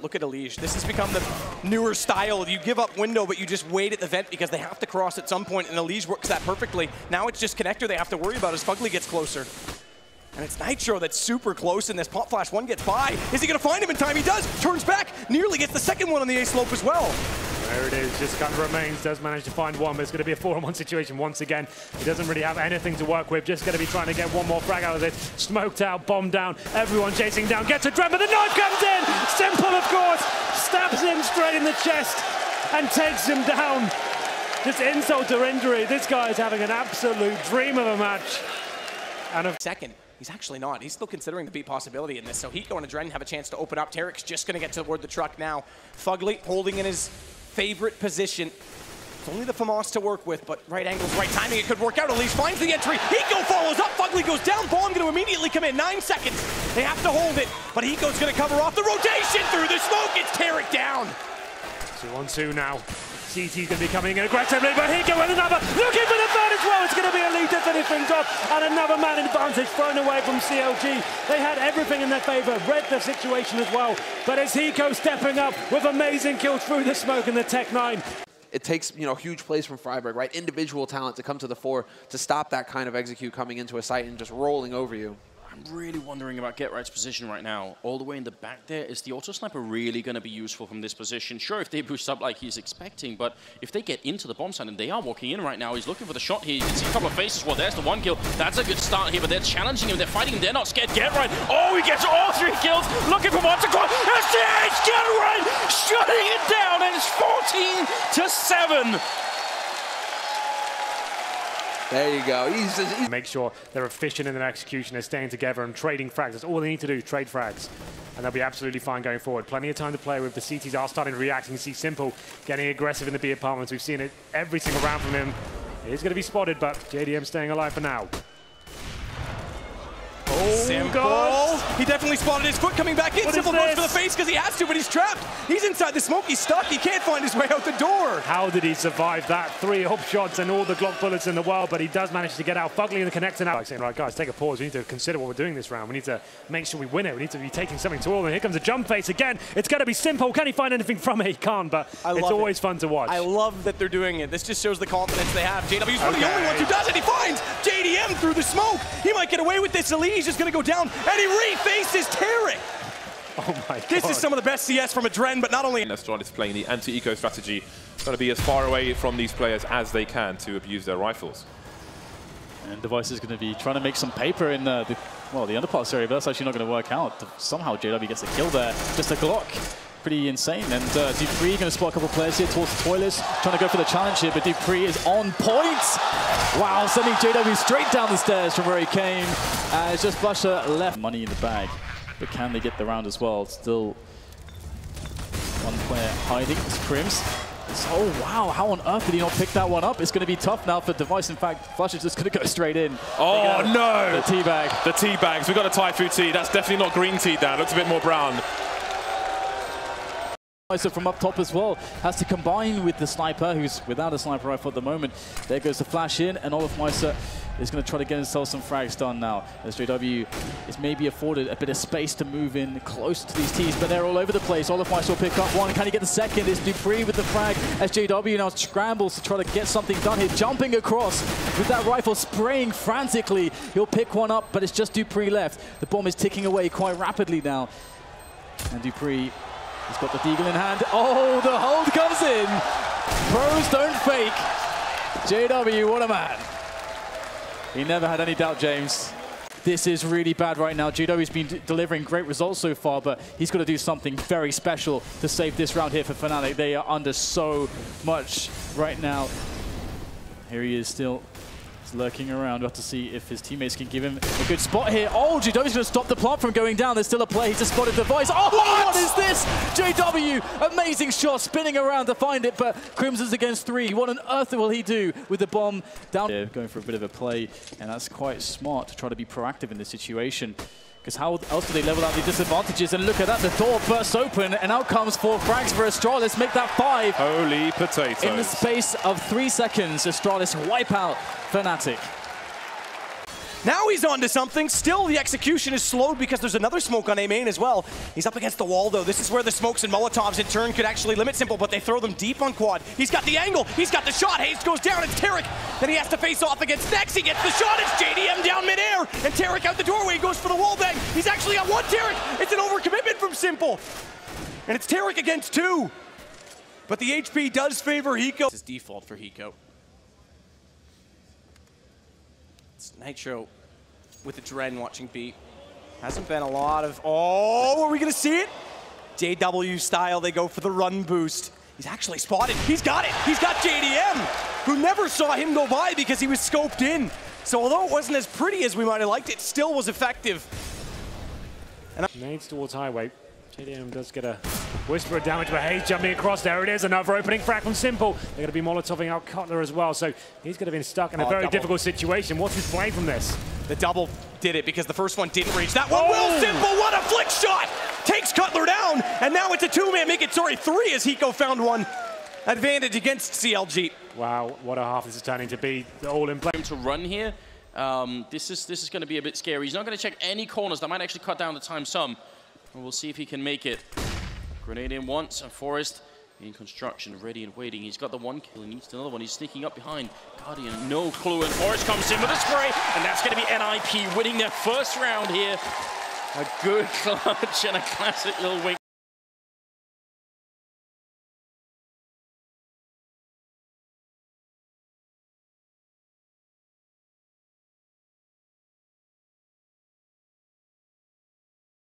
Look at Elige. This has become the newer style. You give up window, but you just wait at the vent because they have to cross at some point, and Elige works that perfectly. Now it's just connector they have to worry about as Fugly gets closer. And it's Nitro that's super close, and this Pop Flash 1 gets by. Is he going to find him in time? He does. Turns back, nearly gets the second one on the A slope as well. There it is, just kind of remains, does manage to find one, but it's going to be a four-on-one situation once again. He doesn't really have anything to work with, just going to be trying to get one more frag out of this. Smoked out, bombed down, everyone chasing down, gets Adren, but the knife comes in! Simple, of course, stabs him straight in the chest and takes him down. Just insult to injury, this guy is having an absolute dream of a match. And a second. He's actually not. He's still considering the B possibility in this. So Hiko and Adren have a chance to open up. tarik's just going to get toward the truck now. Fugly holding in his favorite position. It's only the FAMAS to work with, but right angles, right timing, it could work out. Elige finds the entry. Hiko follows up. Fugly goes down. Bomb going to immediately come in. Nine seconds. They have to hold it, but Hiko's going to cover off the rotation through the smoke. It's tarik down. Two on two now. CT's going to be coming in aggressively, but Hiko with another. Looking for the third as well. It's going to be Elite to finish things off. And another man advantage thrown away from CLG. They had everything in their favor, read the situation as well. But it's Hiko stepping up with amazing kills through the smoke in the Tec-9 it takes you know huge plays from friberg, right? Individual talent to come to the fore to stop that kind of execute coming into a site and just rolling over you. I'm really wondering about Get Right's position right now. All the way in the back there, is the Auto Sniper really going to be useful from this position? Sure, if they boost up like he's expecting, but if they get into the bomb site, and they are walking in right now, he's looking for the shot here. You can see a couple of faces. Well, there's the one kill. That's a good start here, but they're challenging him. They're fighting him. They're not scared. Get Right. Oh, he gets all three kills. Looking for one to go. SDH, Get Right, shutting it down, and it's 14 to 7. There you go. He's he's Make sure they're efficient in their execution, they're staying together and trading frags. That's all they need to do, trade frags. And they'll be absolutely fine going forward. Plenty of time to play with. The CTs are starting to react. You can see Simple getting aggressive in the B apartments. We've seen it every single round from him. He's going to be spotted, but JDM staying alive for now. Oh, Simple. God. He definitely spotted his foot coming back in. What Simple goes for the face because he has to, but he's trapped. He's inside the smoke. He's stuck. He can't find his way out the door. How did he survive that? Three up shots and all the Glock bullets in the world, but he does manage to get out. Fugly in the connector now. Like saying, right, guys, take a pause. We need to consider what we're doing this round. We need to make sure we win it. We need to be taking something to all. And here comes a jump face again. It's going to be Simple. Can he find anything from it? He can't, but it's always it. fun to watch. I love that they're doing it. This just shows the confidence they have. JW's one of the only ones who does it. He finds JDM through the smoke. He might get away with this. He's just going to go down and he refaces tarik. Oh my This God. is some of the best CS from Adren, but not only... Astralis playing the anti-eco strategy, trying to be as far away from these players as they can to abuse their rifles. And Device is going to be trying to make some paper in uh, the, well, the underparts area, but that's actually not going to work out. Somehow JW gets a kill there. Just a Glock. Pretty insane. And uh, dupreeh going to spot a couple of players here towards the toilets, trying to go for the challenge here, but dupreeh is on point. Wow, sending JW straight down the stairs from where he came. Uh, it's just Blusher left money in the bag. But can they get the round as well? Still one player hiding. It's KRIMZ. Oh, wow. How on earth did he not pick that one up? It's going to be tough now for Device. In fact, Flush is just going to go straight in. Oh, no. The teabag. The teabags. We've got a Typhoo tea. That's definitely not green tea, Dan. Looks a bit more brown. From up top as well has to combine with the sniper who's without a sniper rifle at the moment. There goes the flash in and olofmeister is going to try to get himself some frags done now. As JW is maybe afforded a bit of space to move in close to these teams but they're all over the place. Olofmeister will pick up one. Can he get the second? Is dupreeh with the frag? As JW now scrambles to try to get something done here. Jumping across with that rifle spraying frantically. He'll pick one up but it's just dupreeh left. The bomb is ticking away quite rapidly now. And dupreeh He's got the deagle in hand. Oh, the hold comes in. Pros don't fake. JW, what a man. He never had any doubt, James. This is really bad right now. JW's been delivering great results so far, but he's got to do something very special to save this round here for Fnatic. They are under so much right now. Here he is still lurking around. We'll have to see if his teammates can give him a good spot here. Oh, JW's going to stop the plant from going down. There's still a play. He's just spotted the voice. Oh, what? what is this? JW, amazing shot, spinning around to find it, but Crimson's against three. What on earth will he do with the bomb down? Yeah, going for a bit of a play, and that's quite smart to try to be proactive in this situation. Because how else do they level out the disadvantages? And look at that, the door bursts open, and out comes four frags for Astralis. Make that five. Holy potatoes. In the space of three seconds, Astralis wipe out Fnatic. Now he's onto something. Still, the execution is slowed because there's another smoke on A main as well. He's up against the wall, though. This is where the smokes and Molotovs in turn could actually limit Simple, but they throw them deep on Quad. He's got the angle. He's got the shot. Hazed goes down. It's tarik. Then he has to face off against Nex. He gets the shot. It's JDM down midair. And tarik out the doorway. He goes for the wall bang. He's actually got one tarik. It's an overcommitment from Simple. And it's tarik against two. But the HP does favor Hiko. This is default for Hiko. It's Nitro with the Dren watching B. Hasn't been a lot of. Oh, are we going to see it? JW style, they go for the run boost. He's actually spotted. He's got it. He's got JDM, who never saw him go by because he was scoped in. So although it wasn't as pretty as we might have liked, it still was effective. And Nades towards Highway. JDM does get a whisper of damage, but Hazed jumping across. There it is, another opening frag from Simple. They're going to be Molotoving out Cutler as well, so he's going to be stuck in a Oh, very double. difficult situation. What's his play from this? The double did it because the first one didn't reach. That one Oh! will simple. What a flick shot! Takes Cutler down, and now it's a two-man. Make it sorry, three as Hiko found one. Advantage against CLG. Wow, what a half this is turning to be. All in play. to run here. Um, this is this is going to be a bit scary. He's not going to check any corners. That might actually cut down the time some. We'll see if he can make it. Grenade in once, and Forrest in construction, ready and waiting. He's got the one kill. He needs another one. He's sneaking up behind. Guardian, no clue. And Forrest comes in with a spray, and that's going to be NIP winning their first round here. A good clutch and a classic little wink.